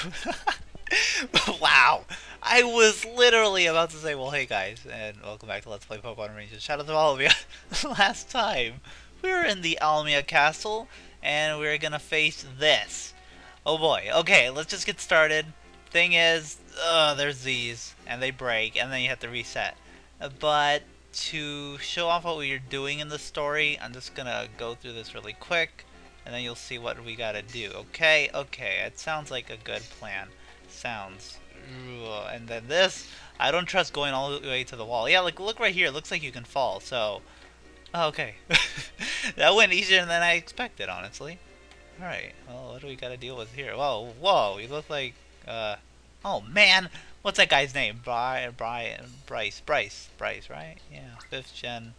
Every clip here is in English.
wow. I was literally about to say, well, hey guys, and welcome back to Let's Play Pokemon Rangers. Shout out to all of you. Last time, we were in the Almia Castle, and we are gonna face this. Oh boy. Okay, let's just get started. Thing is, uh, there's these, and they break, and then you have to reset. But to show off what we're doing in the story, I'm just gonna go through this really quick, and then you'll see what we gotta do. Okay, okay, it sounds like a good plan. Sounds. And then this, I don't trust going all the way to the wall. Yeah, like look right here, it looks like you can fall, so... Oh, okay. that went easier than I expected, honestly. Alright, well, what do we gotta deal with here? Whoa, whoa, you look like, uh... Oh, man! What's that guy's name? Brian, Brian, Bryce, Bryce, Bryce, right? Yeah, fifth gen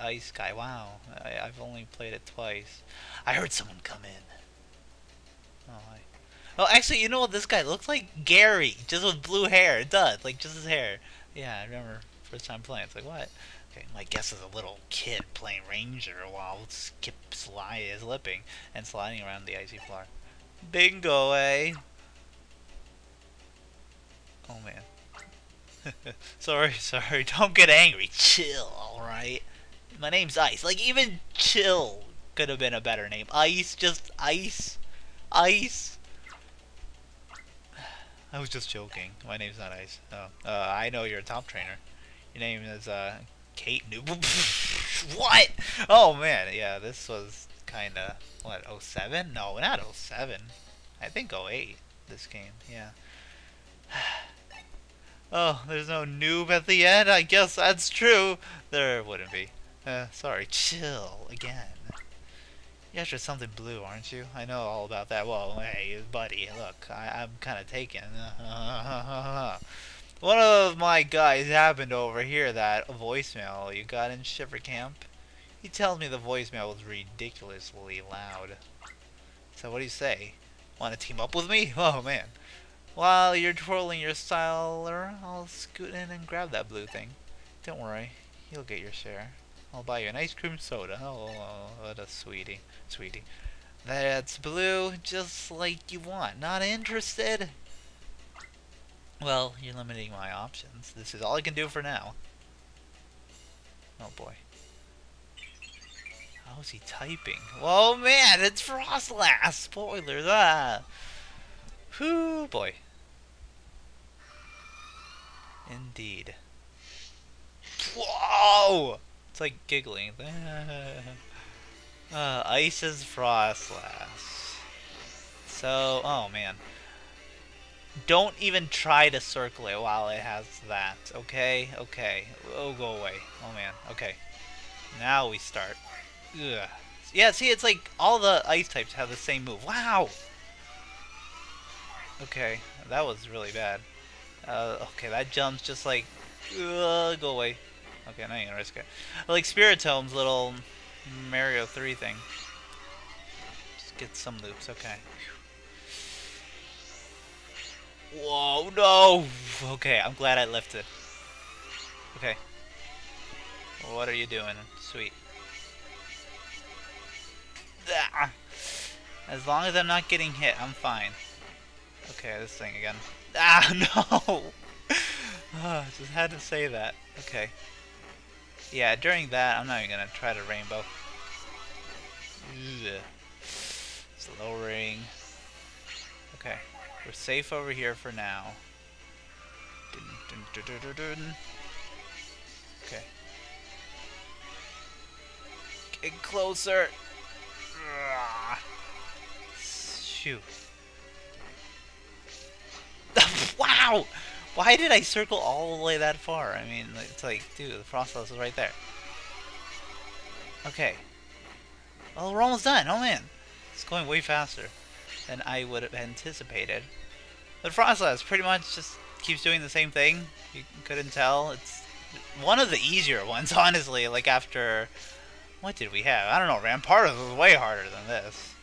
ice guy. Wow, I, I've only played it twice. I heard someone come in. Oh, I... Oh, actually, you know what? This guy looks like Gary, just with blue hair. It does, like just his hair. Yeah, I remember first time playing. It's like what? Okay, my guess is a little kid playing Ranger while Skip Sly is lipping and sliding around the icy floor. Bingo, eh? Oh man. sorry, sorry. Don't get angry. Chill, alright? My name's Ice. Like, even Chill could have been a better name. Ice, just Ice. Ice. I was just joking. My name's not Ice. Oh, uh, I know you're a top trainer. Your name is, uh, Kate Noob. what? Oh, man. Yeah, this was kind of, what, 07? No, not 07. I think 08, this game. Yeah. Oh, there's no noob at the end? I guess that's true. There wouldn't be. Uh, sorry, chill again. You're after something blue, aren't you? I know all about that. Well, hey, buddy, look, I, am kind of taken. One of my guys happened to overhear that voicemail you got in Shiver Camp. He tells me the voicemail was ridiculously loud. So what do you say? Want to team up with me? Oh, man. While you're twirling your styler, I'll scoot in and grab that blue thing. Don't worry, you'll get your share. I'll buy you an ice cream soda. Oh, what a sweetie. Sweetie. That's blue, just like you want. Not interested? Well, you're limiting my options. This is all I can do for now. Oh boy. How is he typing? Oh man, it's Froslass! Spoilers, ah! Whoo boy. Indeed. Whoa! It's like giggling. uh, Ice's Froslass. So, oh man. Don't even try to circle it while it has that, okay? Okay. Oh, go away. Oh man, okay. Now we start. Ugh. Yeah, see, it's like all the ice types have the same move. Wow! Okay, that was really bad. Uh, okay, that jumps just like... Uh, go away. Okay, now you're gonna risk it. Like Spiritomb's little Mario 3 thing. Just get some loops, okay. Whoa, no! Okay, I'm glad I lifted. Okay. What are you doing? Sweet. Ah. As long as I'm not getting hit, I'm fine. Okay, this thing again. Ah, no! oh, just had to say that. Okay. Yeah, during that, I'm not even gonna try to rainbow. Ugh. lowering. Okay, we're safe over here for now. Dun, dun, dun, okay. Get closer! Shoot. wow! Why did I circle all the way that far? I mean, it's like, dude, the Froslass is right there. Okay. Well, we're almost done. Oh, man. It's going way faster than I would have anticipated. The Froslass pretty much just keeps doing the same thing. You couldn't tell. It's one of the easier ones, honestly. Like, after... What did we have? I don't know, Rampardos was way harder than this.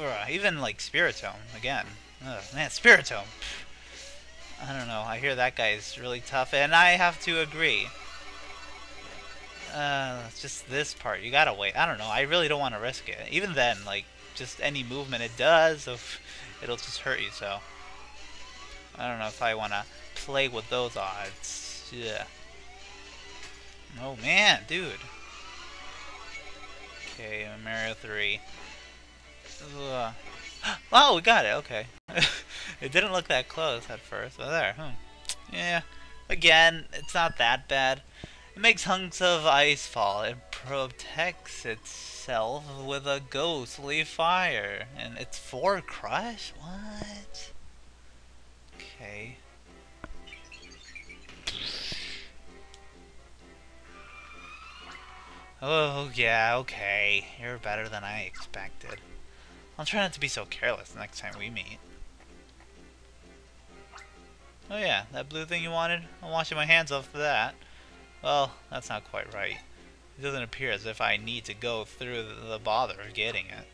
Ugh, even, like, Spiritomb, again. Ugh, man, Spiritomb. I don't know. I hear that guy is really tough, and I have to agree. Uh, just this part. You gotta wait. I don't know. I really don't want to risk it. Even then, like, just any movement it does, it'll just hurt you. So I don't know if I want to play with those odds. Yeah. Oh man, dude. Okay, Mario 3. Ugh. Oh, we got it. Okay. it didn't look that close at first, but there. Hmm. Yeah. Again, it's not that bad. It makes hunks of ice fall. It protects itself with a ghostly fire. And it's for crush? What? Okay. Oh, yeah, okay. You're better than I expected. I'll try not to be so careless next time we meet. Oh yeah, that blue thing you wanted? I'm washing my hands off for that. Well, that's not quite right. It doesn't appear as if I need to go through the bother of getting it.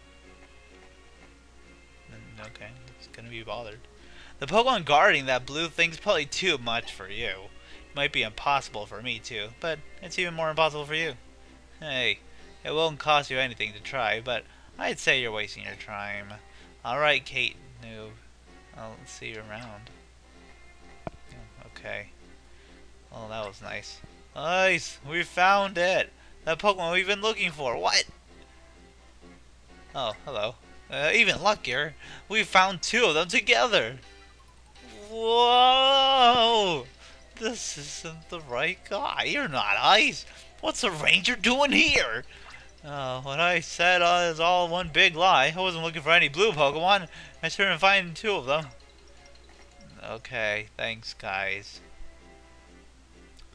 Mm, okay, it's gonna be bothered. The Pokemon guarding that blue thing's probably too much for you. It might be impossible for me too, but it's even more impossible for you. Hey, it won't cost you anything to try, but I'd say you're wasting your time. Alright, Kate, noob. I'll see you around. Okay. Oh, that was nice. Nice! We found it! That Pokemon we've been looking for. What? Oh, hello. Uh, even luckier, we found two of them together! Whoa! This isn't the right guy. You're not Ice. What's a ranger doing here? Uh, what I said uh, is all one big lie. I wasn't looking for any blue Pokemon. I started finding two of them. Okay, thanks guys.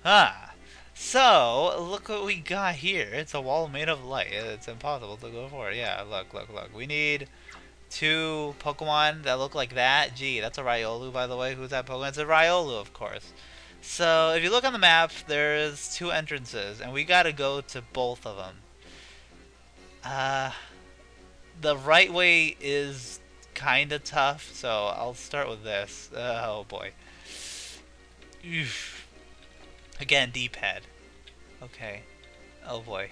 Ah, so look what we got here. It's a wall made of light. It's impossible to go for it. Yeah, look, look, look. We need two Pokemon that look like that. Gee, that's a Riolu, by the way. Who's that Pokemon? It's a Riolu, of course. So if you look on the map, there's two entrances, and we gotta go to both of them. Uh, the right way is kind of tough, so I'll start with this. Oh boy. Oof. Again, D-pad. Okay. Oh boy.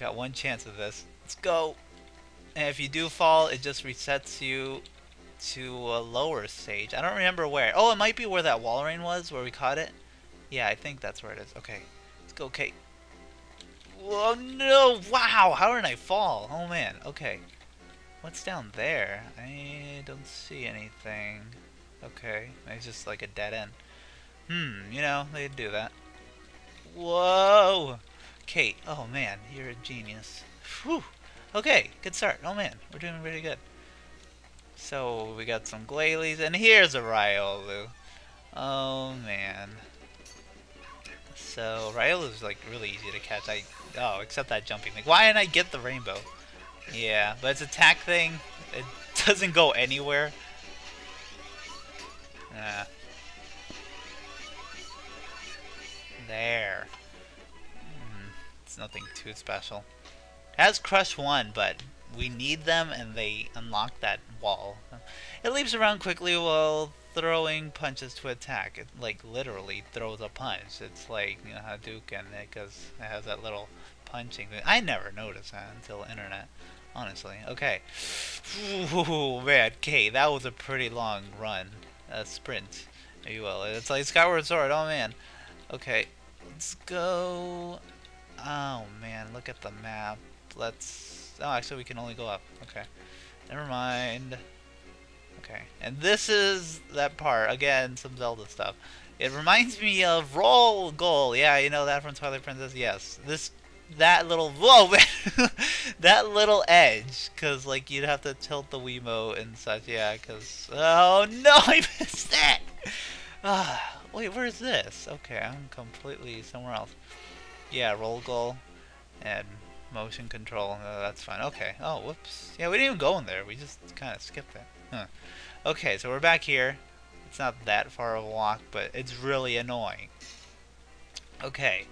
Got one chance of this. Let's go. And if you do fall, it just resets you to a lower stage. I don't remember where. Oh, it might be where that Walrein was, where we caught it. Yeah, I think that's where it is. Okay, let's go, Kate. Whoa, no! Wow, how did I fall? Oh, man. Okay. What's down there? I don't see anything. Okay, it's just like a dead end. Hmm, you know, they'd do that. Whoa! Kate, oh man, you're a genius. Whew! Okay, good start. Oh man, we're doing pretty good. So we got some Glalie, and here's a Riolu. Oh man. So Riolu's like really easy to catch. I oh, except that jumping thing. Why didn't I get the rainbow? Yeah, but its attack thing, it doesn't go anywhere. Yeah. There. Mm, it's nothing too special. It has Crush 1, but we need them and they unlock that wall. It leaps around quickly while throwing punches to attack. It like literally throws a punch. It's like you know Hadouken because it has that little punching thing. I never noticed that until internet. Honestly. Okay. Ooh, man, okay, that was a pretty long run. A sprint, if you will. It's like Skyward Sword, oh man. Okay, let's go... Oh man, look at the map. Let's Oh, actually we can only go up. Okay. Never mind. Okay. And this is that part. Again, some Zelda stuff. It reminds me of Rollgoal. Yeah, you know that from Twilight Princess? Yes. This that little whoa that little edge because like you'd have to tilt the Wiimote and such yeah because oh no I missed that ah wait where's this okay I'm completely somewhere else yeah Rollgoal and Motion control. Uh, that's fine. Okay. Oh, whoops. Yeah, we didn't even go in there. We just kind of skipped it. Huh. Okay, so we're back here. It's not that far of a walk, but it's really annoying. Okay.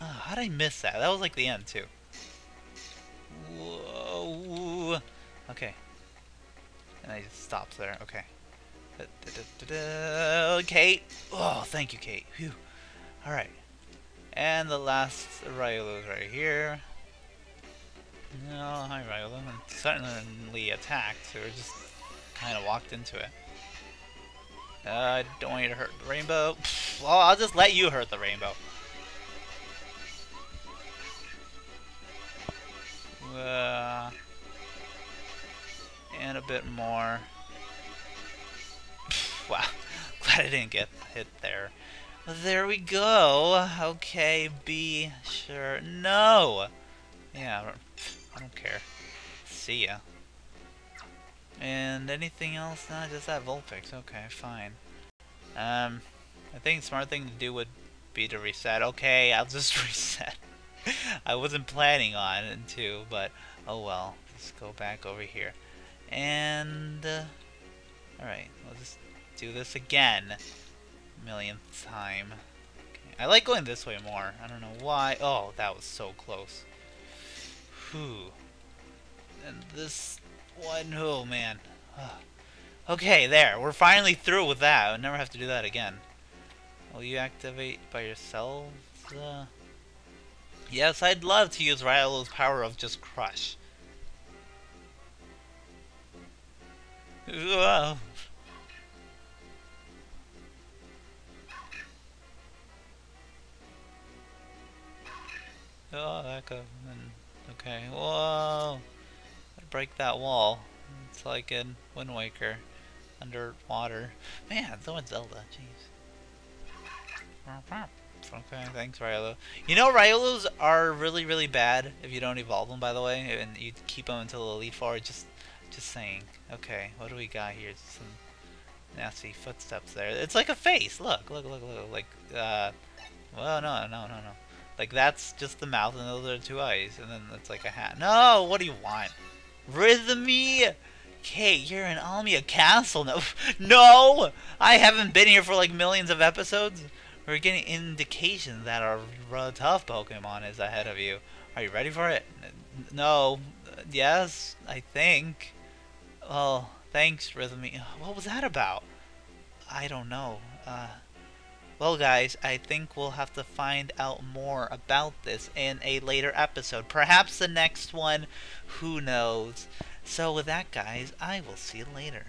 Oh, how did I miss that? That was like the end, too. Whoa. Okay. And I just stops there. Okay. Da, da, da, Kate. Oh, thank you, Kate. Phew. All right. And the last Riolu is right here. No, hi Riolu. Suddenly attacked, we just kind of walked into it. Uh, I don't want you to hurt the rainbow. Well, I'll just let you hurt the rainbow. Uh, and a bit more. wow, glad I didn't get hit there. There we go. Okay, B, sure. No! Yeah, I don't care. See ya. And anything else? No, just that Vulpix. Okay, fine. Um, I think smart thing to do would be to reset. Okay, I'll just reset. I wasn't planning on it to, but oh well. Let's go back over here. And, uh, alright, we'll just do this again. Millionth time. Okay. I like going this way more. I don't know why. Oh, that was so close. Whew. And this one, oh man. Okay, there. We're finally through with that. I'll never have to do that again. Will you activate by yourselves? Uh, yes, I'd love to use Riolu's power of just crush. Whoa. Oh, that go. Okay. Whoa break that wall. It's like in Wind Waker, underwater. Man, so much Zelda. Jeez. Okay, thanks, Riolu. You know, Riolus are really, really bad if you don't evolve them, by the way, and you keep them until Elite Four. Just, just saying. Okay, what do we got here? Some nasty footsteps there. It's like a face. Look, look, look, look. Like, uh, well, no, no, no, no. Like that's just the mouth, and those are two eyes, and then it's like a hat. No, what do you want? Rhythmi! Okay, you're in Almia Castle. No, no! I haven't been here for like millions of episodes. We're getting indications that our tough Pokemon is ahead of you. Are you ready for it? No. Yes, I think. Well, thanks, Rhythmi. What was that about? I don't know. Uh, well, guys, I think we'll have to find out more about this in a later episode. Perhaps the next one. Who knows? So with that, guys, I will see you later.